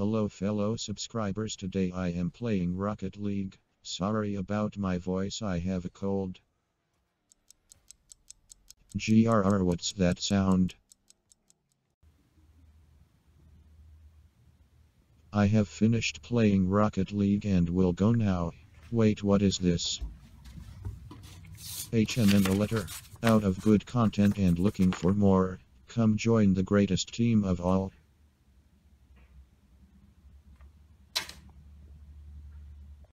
Hello fellow subscribers today I am playing Rocket League. Sorry about my voice I have a cold. GRR what's that sound? I have finished playing Rocket League and will go now. Wait what is this? HMM a letter. Out of good content and looking for more. Come join the greatest team of all.